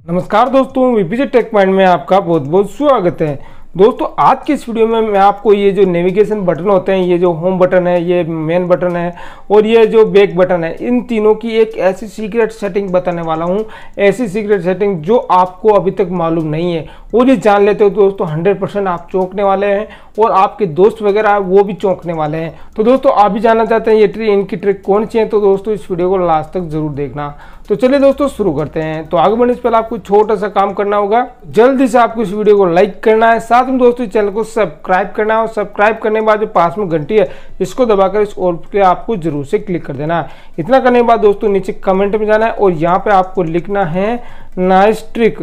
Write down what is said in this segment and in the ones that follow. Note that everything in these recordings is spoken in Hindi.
नमस्कार दोस्तों वीपीजे टेक पॉइंट में आपका बहुत बहुत स्वागत है। दोस्तों, आज की इस वीडियो में मैं आपको ये जो नेविगेशन बटन होते हैं, ये जो होम बटन है, ये मेन बटन है और ये जो बैक बटन है, इन तीनों की एक ऐसी सीक्रेट सेटिंग बताने वाला हूँ। ऐसी सीक्रेट सेटिंग जो आपको अभी तक मालूम नहीं है। और ये जान लेते हो दोस्तों हंड्रेड परसेंट आप चौंकने वाले हैं और आपके दोस्त वगैरह वो भी चौंकने वाले हैं। तो दोस्तों, आप भी जानना चाहते हैं ये ट्रिक इनकी ट्रिक कौन सी है? तो दोस्तों, इस वीडियो को लास्ट तक ज़रूर देखना। तो चलिए दोस्तों, शुरू करते हैं। तो आगे बढ़ने से पहले आपको छोटा सा काम करना होगा। जल्दी से आपको इस वीडियो को लाइक करना है। साथ में दोस्तों चैनल को सब्सक्राइब करना है और सब्सक्राइब करने के बाद जो पास में घंटी है, इसको दबाकर इस और पे आपको ज़रूर से क्लिक कर देना है। इतना करने के बाद दोस्तों, नीचे कमेंट में जाना है और यहाँ पे आपको लिखना है, नाइस ट्रिक।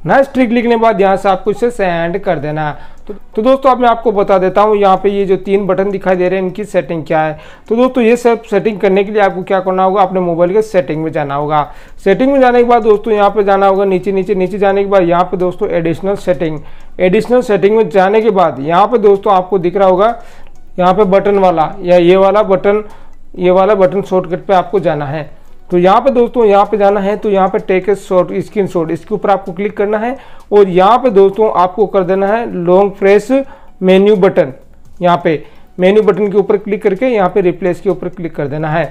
नाइस ट्रिक लिखने के बाद यहाँ से आपको इसे सेंड कर देना है। तो, तो दोस्तों अब मैं आपको बता देता हूँ यहाँ पे ये जो तीन बटन दिखाई दे रहे हैं इनकी सेटिंग क्या है। तो दोस्तों ये सब सेटिंग करने के लिए आपको क्या करना होगा अपने मोबाइल के सेटिंग में जाना होगा। सेटिंग में जाने के बाद दोस्तों यहाँ पे जाना होगा नीचे नीचे नीचे जाने के बाद यहाँ पे दोस्तों एडिशनल सेटिंग एडिशनल सेटिंग में जाने के बाद यहाँ पे दोस्तों आपको दिख रहा होगा यहाँ पे बटन वाला या ये वाला बटन ये वाला बटन शॉर्टकट पे आपको जाना है। तो यहाँ पे दोस्तों यहाँ पे जाना है तो यहाँ पे take a short screenshot इसके ऊपर आपको क्लिक करना है और यहाँ पे दोस्तों आपको कर देना है लॉन्ग प्रेस मेन्यू बटन यहाँ पे मेन्यू बटन के ऊपर क्लिक करके यहाँ पे रिप्लेस के ऊपर क्लिक कर देना है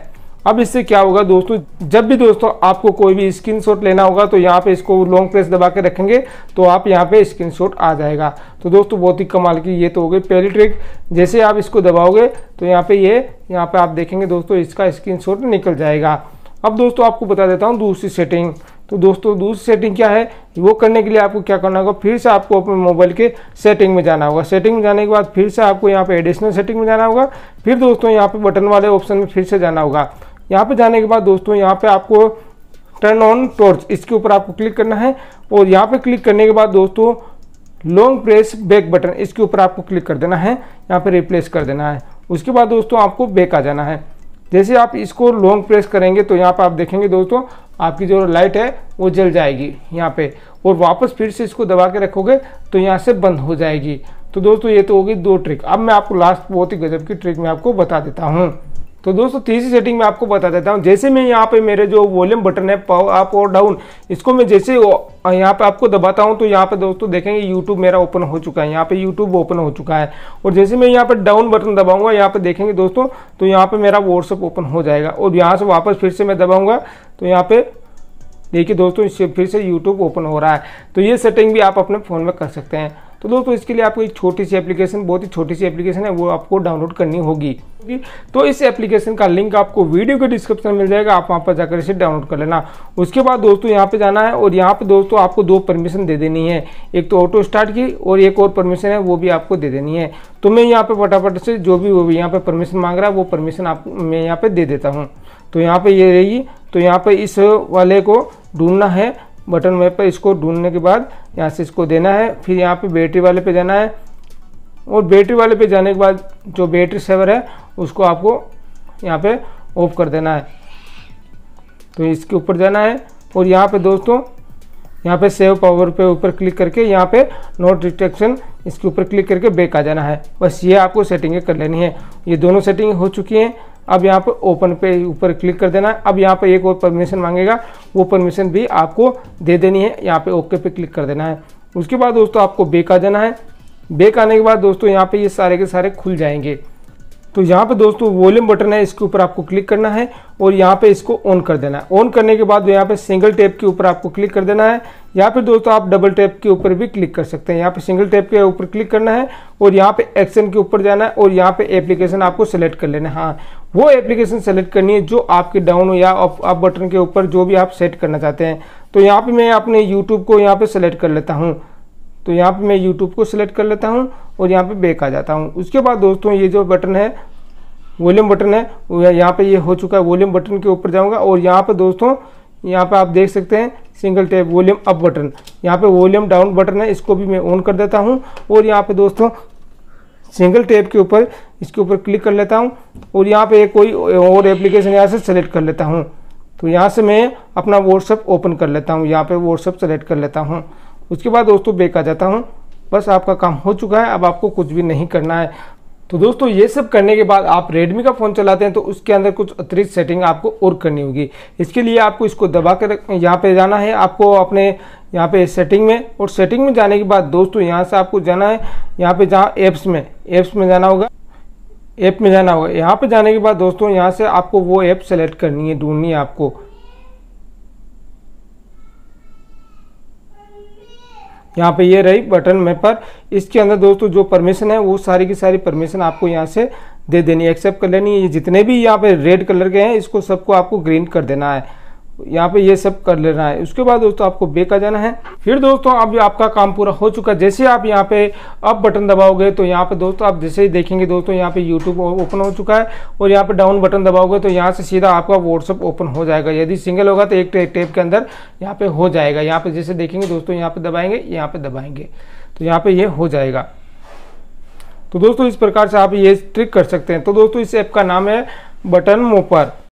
अब इससे क्या होगा दोस्तों जब भी दोस्तों आपको कोई भी स्क्रीनशॉट लेना होगा तो यहाँ पे इसको लॉन्ग प्रेस दबा के रखेंगे तो आप यहाँ पे स्क्रीनशॉट आ जाएगा तो दोस्तों बहुत ही कमाल की ये तो हो गई पहली ट्रिक जैसे आप इसको दबाओगे तो यहाँ पे ये यहाँ पे आप देखेंगे दोस्तों इसका स्क्रीनशॉट निकल जाएगा अब दोस्तों आपको बता देता हूँ दूसरी सेटिंग तो दोस्तों, दूसरी सेटिंग क्या है? वो करने के लिए आपको क्या करना होगा? फिर से आपको अपने मोबाइल के सेटिंग में जाना होगा। सेटिंग में जाने के बाद फिर से आपको यहाँ पे एडिशनल सेटिंग में जाना होगा। फिर दोस्तों, यहाँ पे बटन वाले ऑप्शन में फिर से जाना होगा। यहाँ पे जाने के बाद दोस्तों, यहाँ पे आपको टर्न ऑन टॉर्च इसके ऊपर आपको क्लिक करना है। और यहाँ पे क्लिक करने के बाद दोस्तों लॉन्ग प्रेस बैक बटन इसके ऊपर आपको क्लिक कर देना है। यहाँ पे रिप्लेस कर देना है। उसके बाद दोस्तों, आपको बैक आ जाना है। जैसे आप इसको लॉन्ग प्रेस करेंगे तो यहाँ पर आप देखेंगे दोस्तों, आपकी जो लाइट है, वो जल जाएगी यहाँ पे। और वापस फिर से इसको दबा के रखोगे तो यहाँ से बंद हो जाएगी। तो दोस्तों, ये तो होगी दो ट्रिक अब मैं आपको लास्ट बहुत ही गजब की ट्रिक मैं आपको बता देता हूँ। तो दोस्तों, तीसरी सेटिंग में आपको बता देता हूँ। जैसे मैं यहाँ पे मेरे जो वॉल्यूम बटन है पावर अप और डाउन इसको मैं जैसे यहाँ पे आपको दबाता हूँ तो यहाँ पे दोस्तों देखेंगे यूट्यूब मेरा ओपन हो चुका है। यहाँ पे यूट्यूब ओपन हो चुका है। और जैसे मैं यहाँ पे डाउन बटन दबाऊँगा, यहाँ पे देखेंगे दोस्तों तो यहाँ पे मेरा व्हाट्सअप ओपन हो जाएगा। और यहाँ से वापस फिर से मैं दबाऊँगा तो यहाँ पे देखिए दोस्तों, इससे फिर से यूट्यूब ओपन हो रहा है। तो ये सेटिंग भी आप अपने फ़ोन में कर सकते हैं। तो दोस्तों, इसके लिए आपको एक छोटी सी एप्लीकेशन बहुत ही छोटी सी एप्लीकेशन है, वो आपको डाउनलोड करनी होगी। तो इस एप्लीकेशन का लिंक आपको वीडियो के डिस्क्रिप्शन मिल जाएगा, आप वहाँ पर जाकर इसे डाउनलोड कर लेना। उसके बाद दोस्तों, यहाँ पे जाना है और यहाँ पे दोस्तों, आपको दो परमिशन दे देनी है। एक तो ऑटो स्टार्ट की और एक और परमिशन है, वो भी आपको दे देनी है। तो मैं यहाँ पे फटाफट से जो भी वो यहाँ पे परमिशन मांग रहा है, वो परमिशन आप, मैं यहाँ पे दे देता हूँ। तो यहाँ पे ये रहेगी तो यहाँ पे इस वाले को ढूंढना है। बटन में पर इसको ढूँढने के बाद यहाँ से इसको देना है, फिर यहाँ पे बैटरी वाले पे जाना है। और बैटरी वाले पे जाने के बाद जो बैटरी सेवर है, उसको आपको यहाँ पे ऑफ़ कर देना है। तो इसके ऊपर जाना है। और यहाँ पे दोस्तों, यहाँ पे सेव पावर पे ऊपर क्लिक करके यहाँ पे नोट डिटेक्शन इसके ऊपर क्लिक करके बैक आ जाना है। बस ये आपको सेटिंगें कर लेनी है। ये दोनों सेटिंग हो चुकी हैं। अब यहाँ पर ओपन पे ऊपर क्लिक कर देना है। अब यहाँ पर एक और परमिशन मांगेगा। वो परमिशन भी आपको दे देनी है। यहाँ पे ओके पे क्लिक कर देना है। उसके बाद दोस्तों आपको बेक आ जाना है। बेक आने के बाद दोस्तों यहाँ पे ये सारे के सारे खुल जाएँगे। तो यहाँ पे दोस्तों वॉल्यूम बटन है इसके ऊपर आपको क्लिक करना है और यहाँ पे इसको ऑन कर देना है ऑन करने के बाद यहाँ पे सिंगल टैप के ऊपर आपको क्लिक कर देना है यहाँ पे दोस्तों आप डबल टैप के ऊपर भी क्लिक कर सकते हैं यहाँ पे सिंगल टैप के ऊपर क्लिक करना है और यहाँ पे एक्शन के ऊपर जाना है और यहाँ पे एप्लीकेशन आपको सेलेक्ट कर लेना है हाँ वो एप्लीकेशन सेलेक्ट करनी है जो आपके डाउन या अप बटन के ऊपर जो भी आप सेट करना चाहते हैं तो यहाँ पे मैं अपने यूट्यूब को यहाँ पे सेलेक्ट कर लेता हूँ तो यहाँ पे मैं यूट्यूब को सिलेक्ट कर लेता हूँ और यहाँ पे बैक आ जाता हूँ उसके बाद दोस्तों ये जो बटन है वॉल्यूम बटन है यहाँ पे ये हो चुका है वॉल्यूम बटन के ऊपर जाऊँगा और यहाँ पे दोस्तों, यहाँ पे आप देख सकते हैं single tap volume up button. यहाँ पे वॉल्यूम डाउन बटन है, इसको भी मैं ऑन कर देता हूँ और यहाँ पे दोस्तों सिंगल टैप के ऊपर इसके ऊपर क्लिक कर लेता हूँ और यहाँ पे कोई और एप्लीकेशन यहाँ से सेलेक्ट कर लेता हूँ। तो यहाँ से मैं अपना व्हाट्सअप ओपन कर लेता हूँ, यहाँ पे व्हाट्सअप सेलेक्ट कर लेता हूँ। उसके बाद दोस्तों बेक आ जाता हूँ। बस आपका काम हो चुका है, अब आपको कुछ भी नहीं करना है। तो दोस्तों, ये सब करने के बाद आप Redmi का फ़ोन चलाते हैं तो उसके अंदर कुछ अतिरिक्त सेटिंग आपको और करनी होगी। इसके लिए आपको इसको दबा कर यहाँ पे जाना है आपको अपने यहाँ पे सेटिंग में, और सेटिंग में जाने के बाद दोस्तों, यहाँ से आपको जाना है, यहाँ पे जहाँ एप्स में एप्स में जाना होगा ऐप में जाना होगा। यहाँ पे जाने के बाद दोस्तों, यहाँ से आपको वो ऐप सेलेक्ट करनी है ढूंढनी है आपको। यहाँ पे ये रही बटन में पर। इसके अंदर दोस्तों जो परमिशन है, वो सारी की सारी परमिशन आपको यहाँ से दे देनी है। एक्सेप्ट कर लेनी है। ये जितने भी यहाँ पे रेड कलर के हैं, इसको सबको आपको ग्रीन कर देना है। यहाँ पे ये सब कर लेना है उसके बाद दोस्तों आपको बेक आ जाना है फिर दोस्तों अब आपका काम पूरा हो चुका है जैसे आप यहाँ पे अब बटन दबाओगे तो यहाँ पे दोस्तों आप जैसे ही देखेंगे दोस्तों यहाँ पे यूट्यूब ओपन हो चुका है और यहाँ पे डाउन बटन दबाओगे तो यहाँ से सीधा आपका व्हाट्सअप ओपन हो जाएगा यदि सिंगल होगा तो एक टेप के अंदर यहाँ पे हो जाएगा यहाँ पे जैसे देखेंगे दोस्तों यहाँ पे दबाएँगे यहाँ पे दबाएँगे तो यहाँ पे ये हो जाएगा तो दोस्तों इस प्रकार से आप ये ट्रिक कर सकते हैं तो दोस्तों इस ऐप का नाम है बटन मोपर